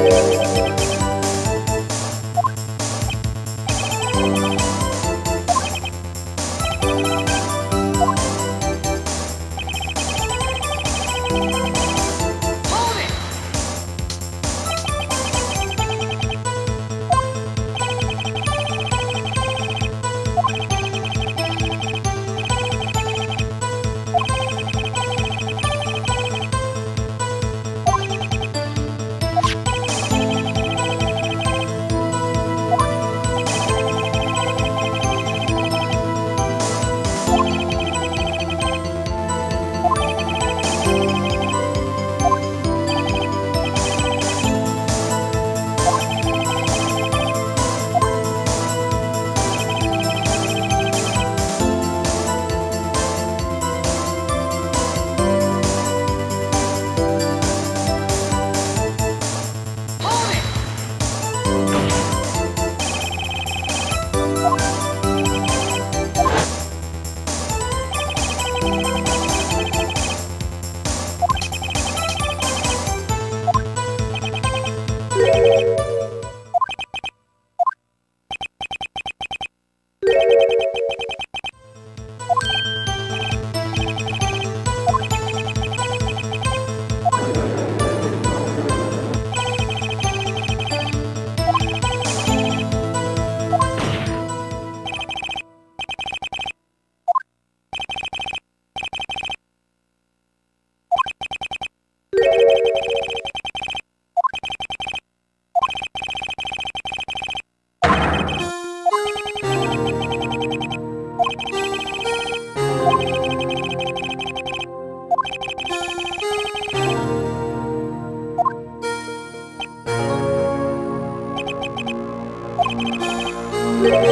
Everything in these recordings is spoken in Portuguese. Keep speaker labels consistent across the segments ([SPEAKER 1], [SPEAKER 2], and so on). [SPEAKER 1] Música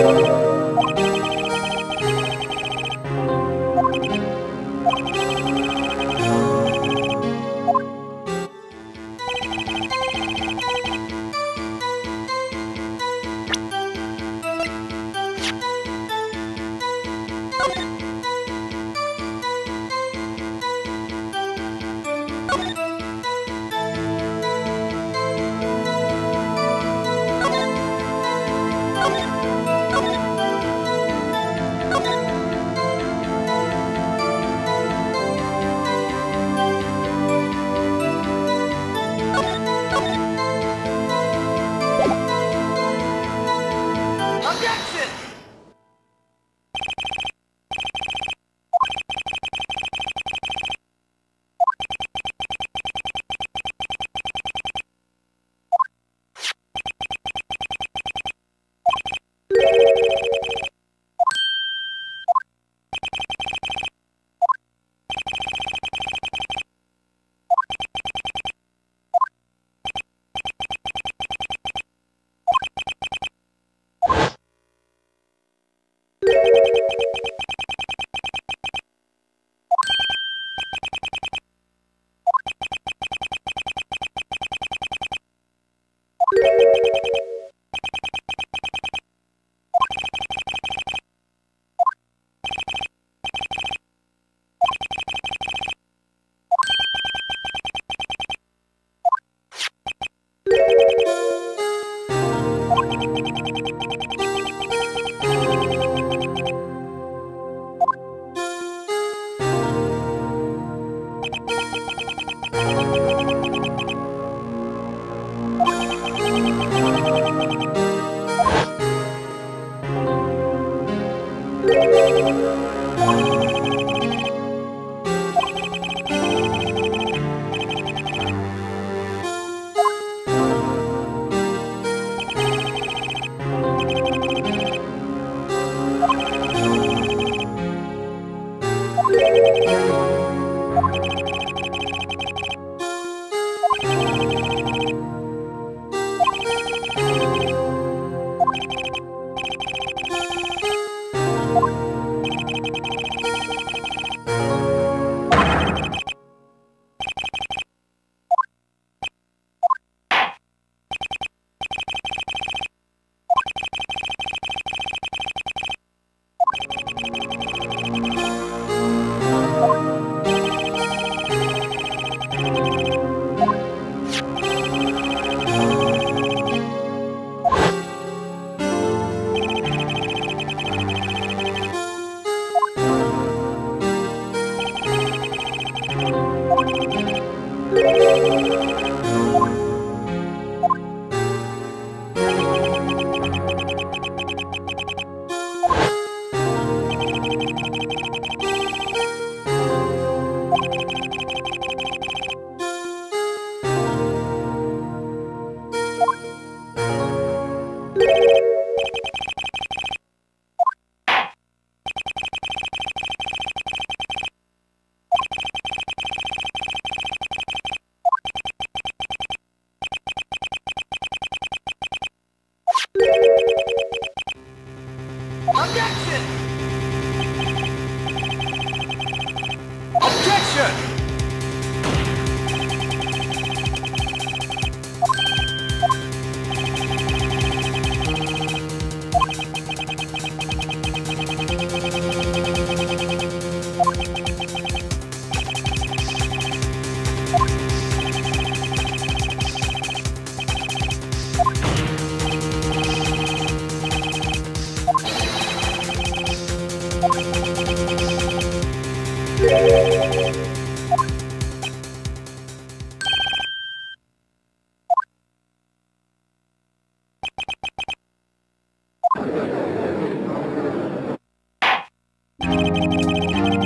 [SPEAKER 1] Thank you. Música good. Música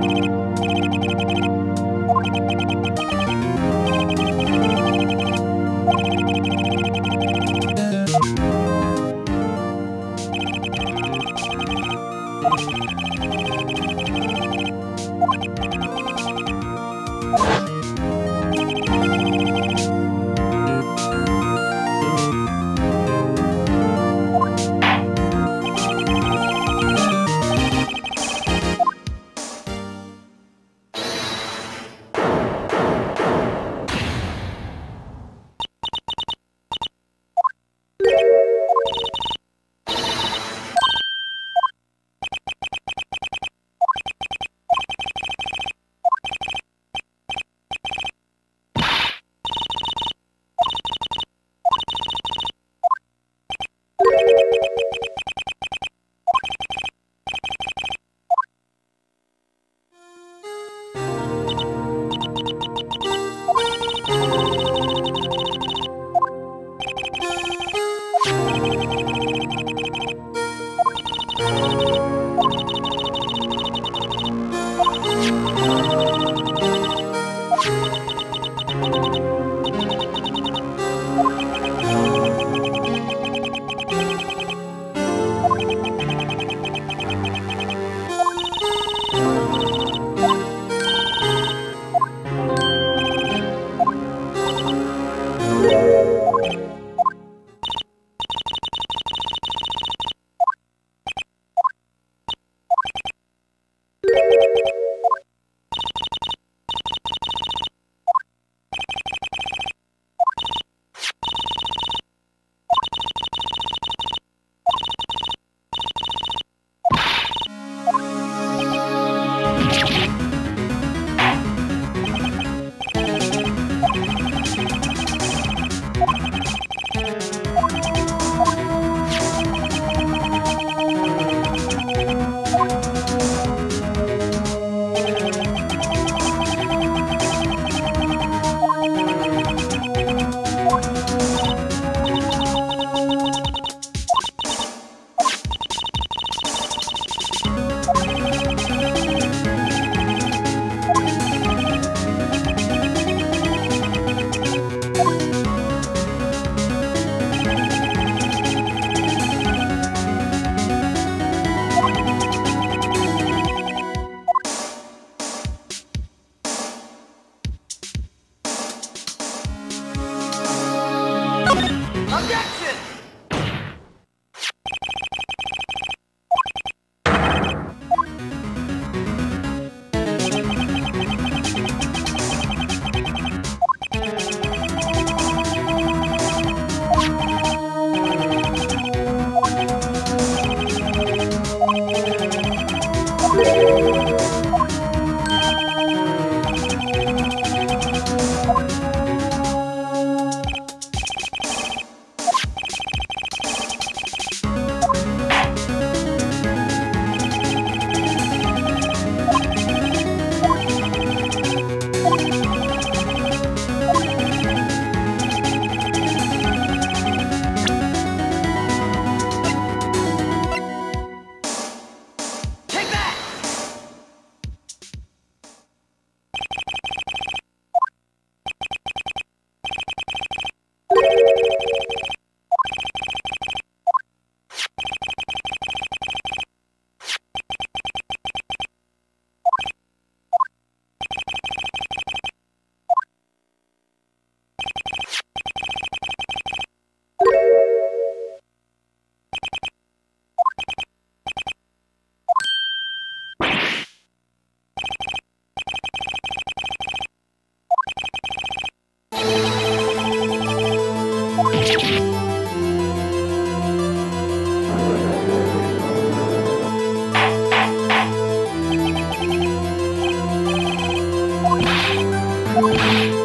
[SPEAKER 1] Bye.